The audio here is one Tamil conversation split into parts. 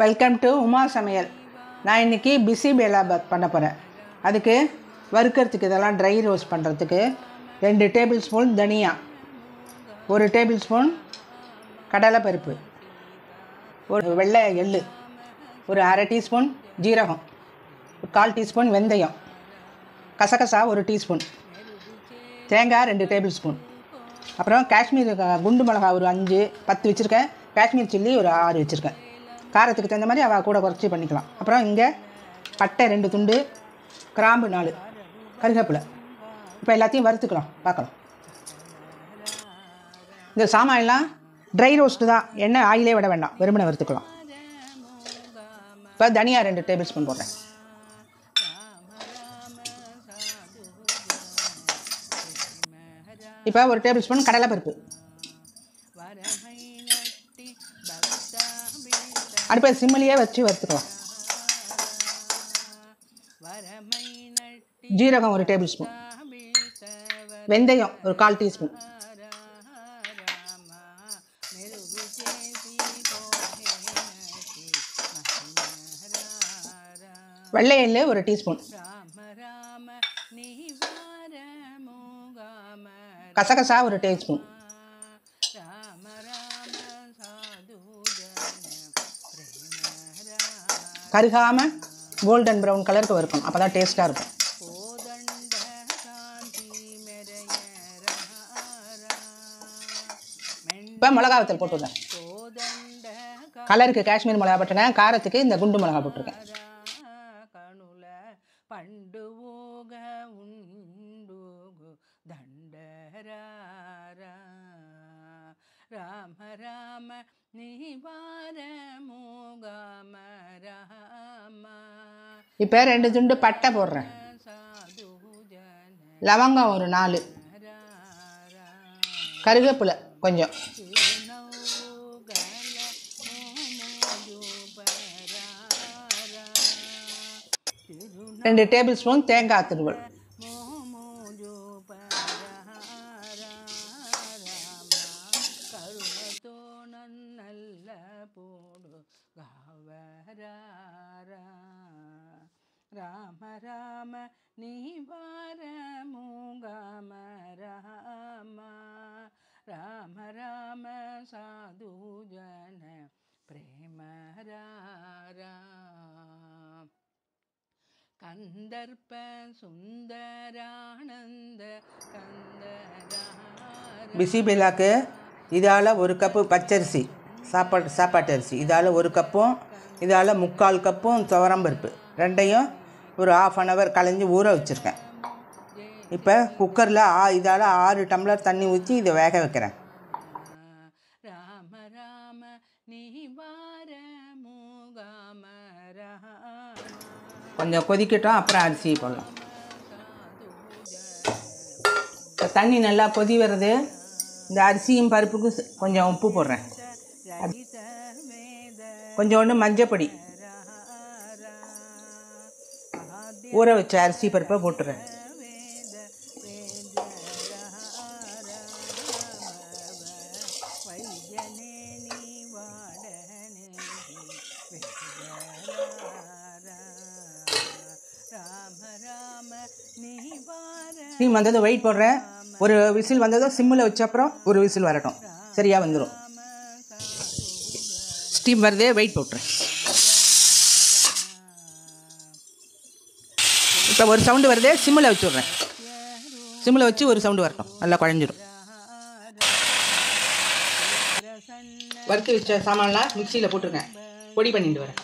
வெல்கம் டு உமா சமையல். நான் இன்றைக்கி பிஸி பேலா பாத் பண்ண போகிறேன் அதுக்கு வறுக்கிறதுக்கு இதெல்லாம் ட்ரை ரோஸ்ட் பண்ணுறதுக்கு ரெண்டு டேபிள் ஸ்பூன் தனியா ஒரு டேபிள் ஸ்பூன் கடலைப்பருப்பு ஒரு வெள்ளை எள்ளு ஒரு அரை டீஸ்பூன் ஜீரகம் ஒரு கால் டீஸ்பூன் வெந்தயம் கசகசா ஒரு டீஸ்பூன் தேங்காய் ரெண்டு டேபிள் ஸ்பூன் அப்புறம் காஷ்மீர் குண்டு மிளகா ஒரு அஞ்சு பத்து வச்சுருக்கேன். காஷ்மீர் சில்லி ஒரு ஆறு வச்சுருக்கேன். காரத்துக்கு தகுந்த மாதிரி அவள் கூட குறைச்சி பண்ணிக்கலாம். அப்புறம் இங்கே பட்டை ரெண்டு துண்டு கிராம்பு நாலு கருவேப்பிலை இப்போ எல்லாத்தையும் வறுத்துக்கலாம் பார்க்கலாம். இந்த சாமான்லாம் ட்ரை ரோஸ்ட்டு தான். எண்ணெய் ஆயிலே விட வேண்டாம். வெறுமனை வறுத்துக்கலாம். இப்போ தனியா ரெண்டு டேபிள் ஸ்பூன் போடுறேன். இப்போ ஒரு டேபிள் ஸ்பூன் கடலைப்பருப்பு. அடுப்பை சிம்மிலேயே வச்சு வறுத்துக்கலாம். ஜீரகம் ஒரு டேபிள் ஸ்பூன். வெந்தயம் ஒரு கால் டீஸ்பூன். வெள்ளை எள்ளு ஒரு டீஸ்பூன். கசகசா ஒரு டீஸ்பூன் கருகாமல் கோல்டன் ப்ரௌன் கலருக்கு வறுக்கணும். அப்போ தான் டேஸ்ட்டாக இருக்கும். இப்போ மிளகா வத்தல் போட்டுருந்தேன் கலருக்கு காஷ்மீர் மிளகா போட்டிருக்கேன் காரத்துக்கு இந்த குண்டு மிளகா போட்டிருக்கேன். பண்டு ஓக உண்டு தண்டராரா ராம ராம இப்போ ரெண்டு துண்டு பட்டை போடுறேன். லவங்கம் ஒரு நாலு. கருவேப்பிலை கொஞ்சம். ரெண்டு டேபிள் ஸ்பூன் தேங்காய் துருவல் రామ నివారము గమ రామ రామ రామ సాధు జన ప్రేమ రారా கந்தர்ப்ப சுந்தரானந்த கந்தரார பிசிபெல்லாக்கு இதால் ஒரு கப்பு பச்சரிசி சாப்பாட்டு சாப்பாட்டு அரிசி இதால் ஒரு கப்பும் இதால் முக்கால் கப்பும் துவரம்பருப்பு ரெண்டையும் ஒரு ஆஃப் அன் ஹவர் களைஞ்சி ஊற வச்சுருக்கேன். இப்போ குக்கரில் ஆ இதால் ஆறு டம்ளர் தண்ணி ஊற்றி இதை வேக வைக்கிறேன். ராம ராம கொஞ்சம் கொதிக்கட்டும் அப்புறம் அரிசி போடலாம். இப்போ தண்ணி நல்லா கொதி வருது. இந்த அரிசியும் பருப்புக்கும் கொஞ்சம் உப்பு போடுறேன். ரகித வேத கொஞ்சோண்டு மஞ்சப்பொடி. ஊற வச்ச அரிசி பருப்பை போட்டுறேன். ஸ்டீம் வந்ததும் வெயிட் போடுறேன். ஒரு விசில் வந்ததும் சிம்மில் வச்ச அப்புறம் ஒரு விசில் வரட்டும். சரியாக வந்துடும் ஸ்டீம் வருதே வெயிட் போட்டுறேன். இப்போ ஒரு சவுண்டு வருதே சிம்மில் வச்சு சிம்மில் வச்சு ஒரு சவுண்டு வரட்டும். நல்லா குழஞ்சிடும் வறுத்து வச்ச சாமான்லாம் மிக்சியில் போட்டிருக்கேன் பொடி பண்ணிட்டு வரேன்.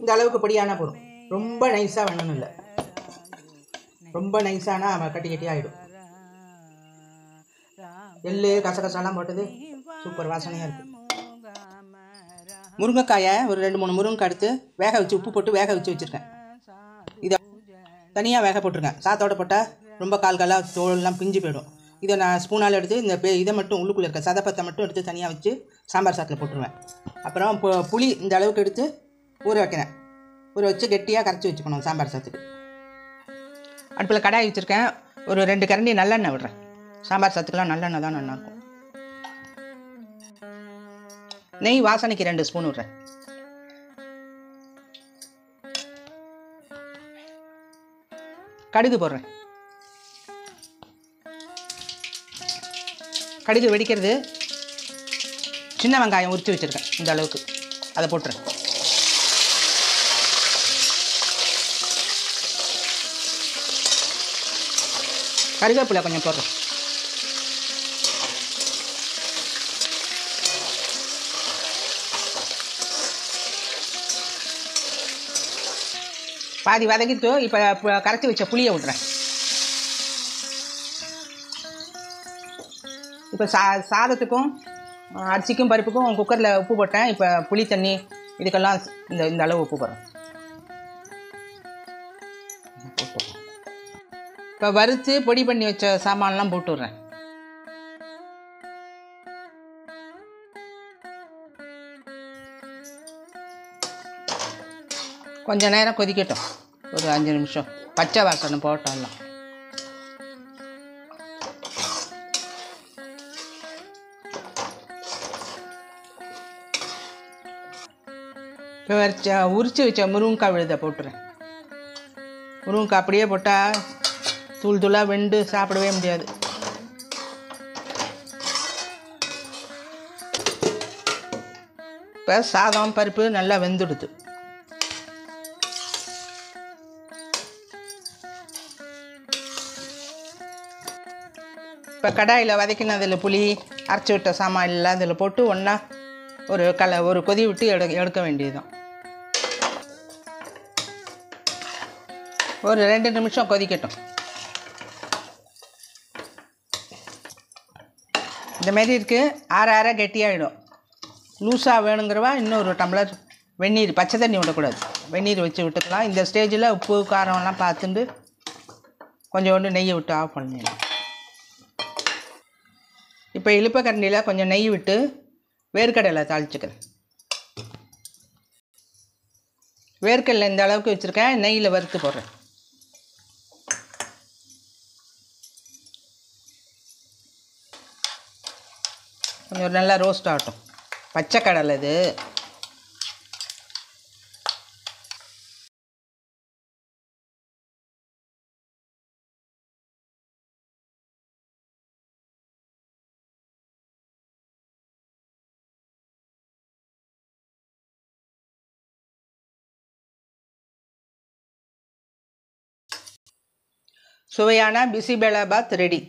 இந்த அளவுக்கு பொடியானா போதும். ரொம்ப நைஸாக வேணும்னு இல்லை. ரொம்ப நைஸானா கட்டி கட்டி ஆகிடும் எள்ளு கசகசாலாம் போட்டது சூப்பர் வாசனையாக இருக்குது முருங்கைக்காயை ஒரு ரெண்டு மூணு முருங்கைக்காய் எடுத்து வேக வச்சு உப்பு போட்டு வேக வச்சு வச்சுருக்கேன். இதை தனியாக வேக போட்டிருக்கேன். சாத்தோட போட்டால் ரொம்ப கால் காலாக தோலெல்லாம் பிஞ்சு போயிடும். இதை நான் ஸ்பூனால் எடுத்து இந்த பே இதை மட்டும் உள்ளுக்குள்ளே இருக்க சதப்பத்தை மட்டும் எடுத்து தனியாக வச்சு சாம்பார் சாத்தில் போட்டுருவேன். அப்புறம் பு- புளி இந்த அளவுக்கு எடுத்து ஊற வைக்கிறேன். ஊற வச்சு கெட்டியாக கரைச்சி வச்சுக்கணும் சாம்பார் சாத்துக்கு அடுப்பில் கடாய் வச்சுருக்கேன். ஒரு ரெண்டு கரண்டி நல்லெண்ணெய் விடுறேன். சாம்பார் சாத்துக்கெல்லாம் நல்லெண்ணெய் தான் நல்லாயிருக்கும் நெய் வாசனைக்கு ரெண்டு ஸ்பூன் விட்றேன். கடுகு போடுறேன். கடுகு வெடிக்கிறது சின்ன வெங்காயம் உரித்து வச்சுருக்கேன் இந்த அளவுக்கு. அதை போட்டுறேன். கருவேப்பிலை கொஞ்சம் போடுறேன். பாதி வதக்கிட்டு இப்போ கரைச்சி வச்ச புளியை விட்றேன் இப்போ சா சாதத்துக்கும் அரிசிக்கும் பருப்புக்கும் குக்கரில் உப்பு போட்டேன். இப்போ புளி தண்ணி இதுக்கெல்லாம் இந்த இந்த அளவு உப்பு போடுறேன். இப்போ வறுத்து பொடி பண்ணி வச்ச சாமான்லாம் போட்டு கொஞ்சம் நேரம் கொதிக்கட்டும். ஒரு அஞ்சு நிமிஷம். பச்சை வாசனை போட்டோம்லாம் இப்போ வச்ச உரிச்சு வச்ச முருங்கைக்காய் விழுதை போட்டுறேன். முருங்கைக்காய் அப்படியே போட்டால் தூள் தூளாக வெண்டு சாப்பிடவே முடியாது. இப்போ சாதம் பருப்பு நல்லா வெந்துடுது. இப்போ கடாயில் வதக்கினதில் புளி அரைச்சி விட்ட சாமான் எல்லாம் அதில் போட்டு ஒன்றா ஒரு கல ஒரு கொதி விட்டு எடு எடுக்க வேண்டியதுதான். ஒரு ரெண்டு நிமிஷம் கொதிக்கட்டும். இந்த மாதிரி இருக்குது ஆற ஆற கெட்டியாகிடும் லூஸாக வேணுங்கிறவா இன்னொரு டம்ளர் வெந்நீர் பச்சை தண்ணி விடக்கூடாது. வெந்நீர் வச்சு விட்டுக்கலாம். இந்த ஸ்டேஜில் உப்பு காரம்லாம் பார்த்துட்டு கொஞ்சோண்டு நெய்யை விட்டு ஆஃப் பண்ணிடலாம். இப்போ இழுப்பக்கரண்டியில் கொஞ்சம் நெய் விட்டு வேர்க்கடலை தாளிச்சுக்கிறேன். வேர்க்கடலை இந்த அளவுக்கு வச்சுருக்கேன். நெய்யில் வறுத்து போடுறேன். கொஞ்சம் நல்லா ரோஸ்ட் ஆகட்டும். பச்சை கடலை இது. சுவையான பிசிபேளாபாத் ரெடி.